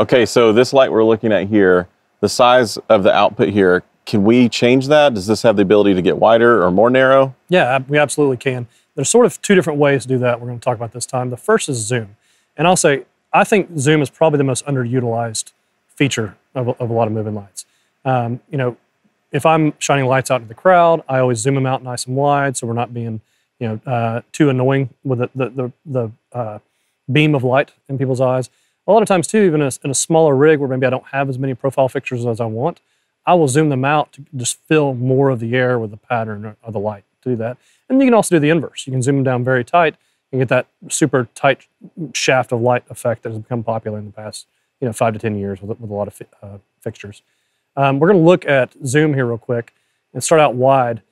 Okay, so this light we're looking at here, the size of the output here, can we change that? Does this have the ability to get wider or more narrow? Yeah, we absolutely can. There's sort of two different ways to do that we're going to talk about this time. The first is zoom. And I'll say, I think zoom is probably the most underutilized feature of, a- of a lot of moving lights. Um, you know, if I'm shining lights out into the crowd, I always zoom them out nice and wide so we're not being, you know, uh, too annoying with the, the, the, the uh, beam of light in people's eyes. A lot of times, too, even in a, smaller rig where maybe I don't have as many profile fixtures as I want, I will zoom them out to just fill more of the air with the pattern of the light to do that. And you can also do the inverse. You can zoom them down very tight and get that super tight shaft of light effect that has become popular in the past, you know, five to ten years with, with a lot of uh, fixtures. Um, we're going to look at zoom here real quick and start out wide.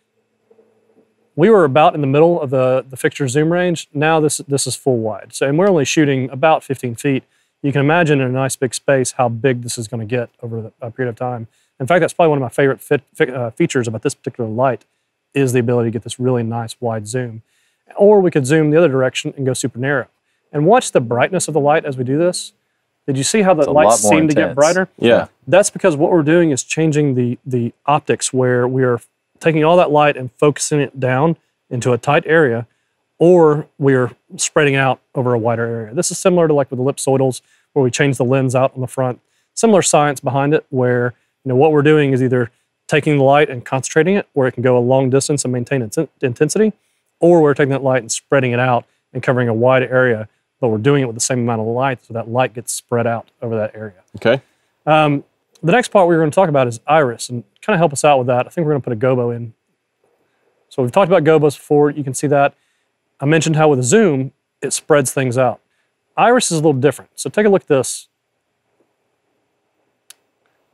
We were about in the middle of the, the fixture zoom range. Now this this is full wide. So and we're only shooting about 15 feet. You can imagine in a nice big space how big this is going to get over the- a period of time. In fact, that's probably one of my favorite fit, fi- uh, features about this particular light is the ability to get this really nice wide zoom. Or we could zoom the other direction and go super narrow. And watch the brightness of the light as we do this. Did you see how the lights seem to get brighter? Yeah. That's because what we're doing is changing the the optics where we are taking all that light and focusing it down into a tight area, or we are spreading out over a wider area. This is similar to like with ellipsoidals, where we change the lens out on the front. Similar science behind it, where you know what we're doing is either taking the light and concentrating it, where it can go a long distance and maintain its intensity, or we're taking that light and spreading it out and covering a wide area, but we're doing it with the same amount of light, so that light gets spread out over that area. Okay. Um, the next part we're going to talk about is iris, and kind of help us out with that. I think we're going to put a gobo in. So we've talked about gobos before. You can see that. I mentioned how with zoom it spreads things out. Iris is a little different. So take a look at this.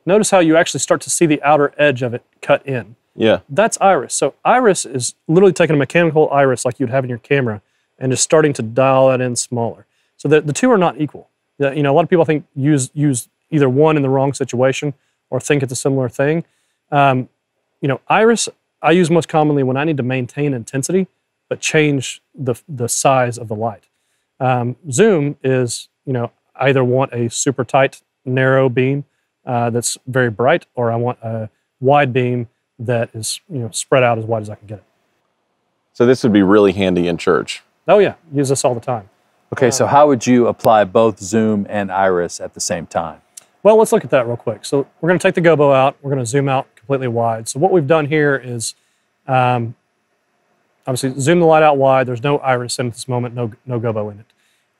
Notice how you actually start to see the outer edge of it cut in. Yeah. That's iris. So iris is literally taking a mechanical iris like you'd have in your camera and just starting to dial that in smaller. So the, the two are not equal. You know, a lot of people think use use either one in the wrong situation or think it's a similar thing. Um, you know, iris I use most commonly when I need to maintain intensity but change the the size of the light. Um, zoom is you know I either want a super tight narrow beam uh, that's very bright or I want a wide beam that is you know spread out as wide as I can get it. So this would be really handy in church. Oh yeah, use this all the time. Okay, so how would you apply both zoom and iris at the same time? Well, let's look at that real quick. So we're going to take the gobo out. We're going to zoom out completely wide. So what we've done here is, um, obviously, zoom the light out wide. There's no iris in at this moment. No no gobo in it.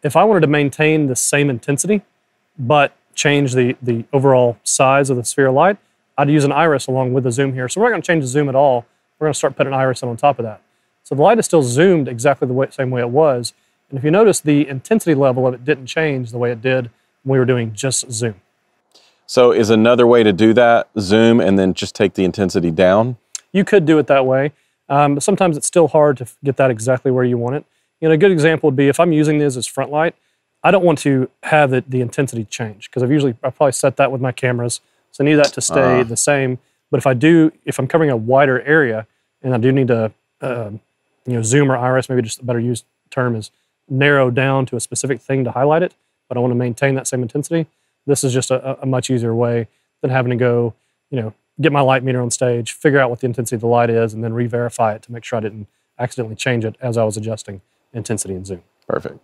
If I wanted to maintain the same intensity, but change the the overall size of the sphere of light, I'd use an iris along with the zoom here. So we're not going to change the zoom at all. We're going to start putting an iris in on top of that. So the light is still zoomed exactly the way, same way it was. And if you notice, the intensity level of it didn't change the way it did when we were doing just zoom. So is another way to do that zoom and then just take the intensity down? You could do it that way, um, but sometimes it's still hard to get that exactly where you want it. You know, a good example would be if I'm using this as front light, I don't want to have the, the intensity change because I've usually I probably set that with my cameras, so I need that to stay Ah. the same. But if I do, if I'm covering a wider area and I do need to, um, you know, zoom or iris, maybe just a better used term is narrow down to a specific thing to highlight it, but I want to maintain that same intensity. This is just a- a much easier way than having to go, you know, get my light meter on stage, figure out what the intensity of the light is, and then re-verify it to make sure I didn't accidentally change it as I was adjusting intensity and zoom. Perfect.